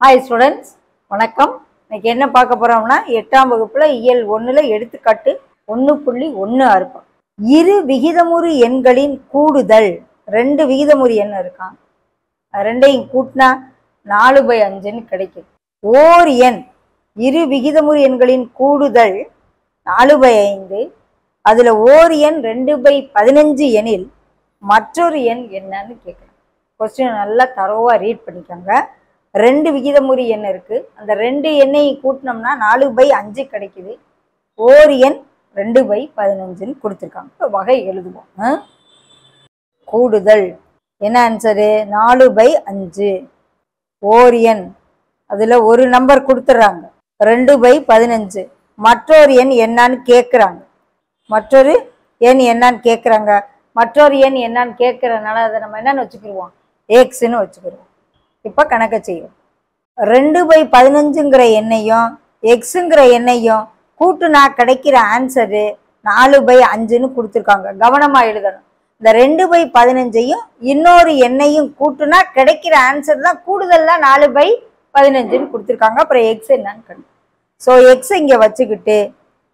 Hi students வணக்கம். இன்னைக்கு என்ன பார்க்க போறோம்னா எட்டாம் வகுப்புல இயல் ஒண்ணுல எடுத்துக்காட்டு ஒன்று புள்ளி ஒன்று அறுப்போம் இரு விகிதமுறு எண்களின் கூடுதல். ரெண்டு விகிதமுறு எண் இருக்கான் ரெண்டையும் கூட்டினா நாலு பை அஞ்சுன்னு கிடைக்கும். ஓர் எண். இரு விகிதமுறு எண்களின் கூடுதல் நாலு பை ஐந்து. அதுல ஓர் எண் ரெண்டு பை பதினஞ்சு எனில் மற்றொரு எண் என்னன்னு கேட்குறேன் கொஸ்டின் நல்லா தரோவாக ரீட் பண்ணிக்கோங்க. ரெண்டு விகிதமுறி எண் இருக்குது அந்த ரெண்டு எண்ணை கூட்டினோம்னா நாலு பை அஞ்சு கிடைக்குது. ஓர் எண் ரெண்டு பை பதினஞ்சுன்னு கொடுத்துருக்காங்க. இப்போ வகை எழுதுவோம். கூடுதல். என்ன ஆன்சரு நாலு பை அஞ்சு. ஓர் எண். அதில் ஒரு நம்பர் கொடுத்துட்றாங்க ரெண்டு பை பதினஞ்சு. மற்றொரு எண் என்னான்னு கேட்குறாங்க மற்றொரு எண் என்னன்னு கேட்குறாங்க மற்றொரு எண் என்னான்னு கேட்குறதுனால அதை நம்ம என்னன்னு வச்சுக்கிடுவோம் எக்ஸ்ன்னு வச்சுக்கிறோம் இப்போ கணக்கை செய்வோம். ரெண்டு பை பதினஞ்சுங்கிற எண்ணையும் எக்ஸுங்கிற எண்ணையும் கூட்டுனா கிடைக்கிற ஆன்சரு நாலு பை அஞ்சுன்னு கொடுத்துருக்காங்க. கவனமாக எழுதணும். இந்த ரெண்டு பை பதினஞ்சையும் இன்னொரு எண்ணையும் கூட்டுனா கிடைக்கிற ஆன்சர் தான் கூடுதலாக நாலு பை பதினஞ்சுன்னு கொடுத்துருக்காங்க. அப்புறம் எக்ஸ் என்னன்னு கண்டு. ஸோ எக்ஸ் இங்கே வச்சுக்கிட்டு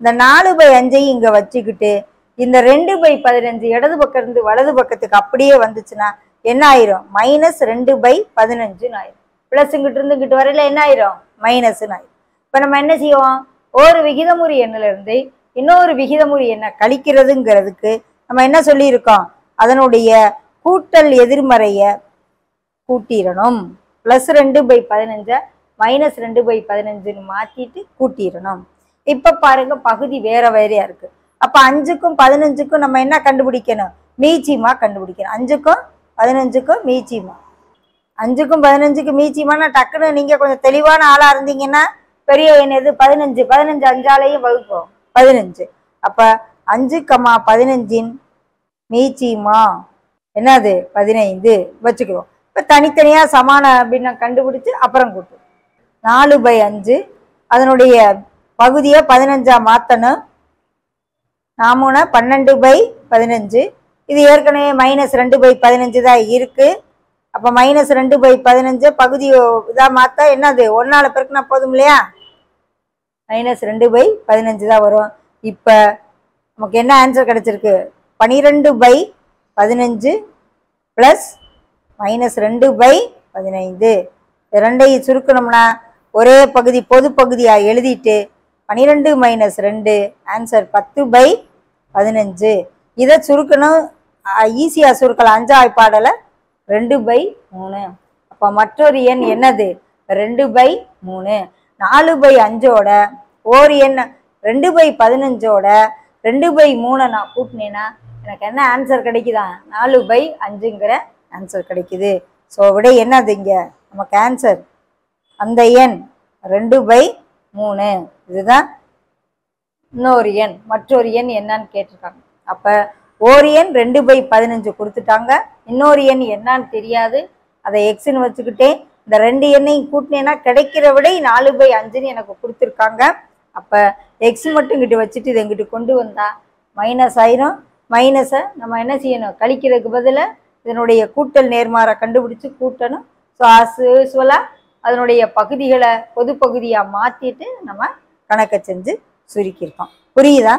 இந்த நாலு பை அஞ்சையும் இங்கே வச்சுக்கிட்டு இந்த ரெண்டு பை பதினஞ்சு இடது பக்கம் இருந்து வலது பக்கத்துக்கு அப்படியே வந்துச்சுன்னா என்ன ஆயிரும்? மைனஸ் ரெண்டு பை பதினஞ்சுன்னு ஆயிரும். ப்ளஸ் இங்கிட்ட இருந்து இங்கிட்டு வரையில என்ன ஆயிரும்? மைனஸ்ன்னு ஆயிரும். இப்போ நம்ம என்ன செய்வோம்? ஒரு விகிதமுறி எண்ணிலிருந்து இன்னொரு விகிதமுறி எண்ணை கழிக்கிறதுங்கிறதுக்கு நம்ம என்ன சொல்லியிருக்கோம்? அதனுடைய கூட்டல் எதிர்மறைய கூட்டிடணும். ப்ளஸ் ரெண்டு பை பதினஞ்சை மைனஸ் ரெண்டு பை பதினஞ்சுன்னு மாற்றிட்டு கூட்டிடணும். இப்போ பாருங்க பகுதி வேற வேறையா இருக்கு. அப்போ அஞ்சுக்கும் பதினஞ்சுக்கும் நம்ம என்ன கண்டுபிடிக்கணும்? மீச்சிமா கண்டுபிடிக்கணும். அஞ்சுக்கும் பதினஞ்சுக்கும் மீச்சிமா. அஞ்சுக்கும் பதினஞ்சுக்கும் மீச்சிமானா டக்குன்னு நீங்கள் கொஞ்சம் தெளிவான ஆளாக இருந்தீங்கன்னா பெரிய எண் எது? பதினஞ்சு. பதினஞ்சு அஞ்சாலையும் வகுப்போம். பதினஞ்சு. அப்போ அஞ்சு கம்மா பதினஞ்சின் மீச்சிமா. என்னது? பதினைந்து. வச்சுக்கிறோம் இப்போ தனித்தனியாக சமான அப்படின்னு கண்டுபிடிச்சி அப்புறம் கூட்டு நாலு பை அஞ்சு. அதனுடைய பகுதியை பதினஞ்சா மாற்றணும் நாமூன பன்னெண்டு பை பதினஞ்சு. இது ஏற்கனவே மைனஸ் ரெண்டு பை பதினஞ்சு தான் இருக்குது அப்போ மைனஸ் ரெண்டு பை பதினஞ்சு பகுதி இதாக மாற்றா என்னது? ஒன்றால் பெருக்குனா போதும் இல்லையா? மைனஸ் ரெண்டு பை பதினஞ்சு தான் வரும். இப்போ நமக்கு என்ன ஆன்சர் கிடச்சிருக்கு? பனிரெண்டு பை பதினஞ்சு ப்ளஸ் மைனஸ் ரெண்டு பை பதினைந்து. ரெண்டையும் சுருக்கணும்னா ஒரே பகுதி பொது பகுதியாக எழுதிட்டு பன்னிரெண்டு மைனஸ் ரெண்டு ஆன்சர் பத்து பை பதினஞ்சு. இதை சுருக்கணும் ஈஸியாக சுருக்கலாம். அஞ்சாவது பாடலை ரெண்டு பை மூணு. அப்போ மற்றொரு எண் என்னது? ரெண்டு பை மூணு. நாலு பை அஞ்சோட ஒரு எண் ரெண்டு பை பதினஞ்சோட ரெண்டு பை மூணை நான் கூட்டினேன்னா எனக்கு என்ன ஆன்சர் கிடைக்குதா? நாலு பை அஞ்சுங்கிற ஆன்சர் கிடைக்குது. ஸோ விட என்னது இங்கே? நமக்கு ஆன்சர் அந்த எண் ரெண்டு பை மூணு. இதுதான் இன்னொரு எண். மற்றொரு எண் என்னன்னு கேட்டிருக்காங்க. அப்போ ஒரு எண் ரெண்டு பை பதினஞ்சு கொடுத்துட்டாங்க. இன்னொரு எண் என்னன்னு தெரியாது. அதை எக்ஸ்ன்னு வச்சுக்கிட்டே இந்த ரெண்டு எண்ணையும் கூட்டினேன்னா கிடைக்கிற விட நாலு பை அஞ்சுன்னு எனக்கு கொடுத்துருக்காங்க. அப்போ எக்ஸ் மட்டும் இங்கிட்டு வச்சுட்டு இதை எங்கிட்ட கொண்டு வந்தால் மைனஸ் ஆயிரும். மைனஸை நம்ம என்ன செய்யணும்? கழிக்கிறதுக்கு பதிலாக இதனுடைய கூட்டல் நேர்மாறை கண்டுபிடிச்சு கூட்டணும். ஸோ அஸ் யூஸ்வலாக அதனுடைய பகுதிகளை பொது பகுதியாக மாற்றிட்டு நம்ம கணக்கை செஞ்சு சுருக்கியிருக்கோம். புரியுதா?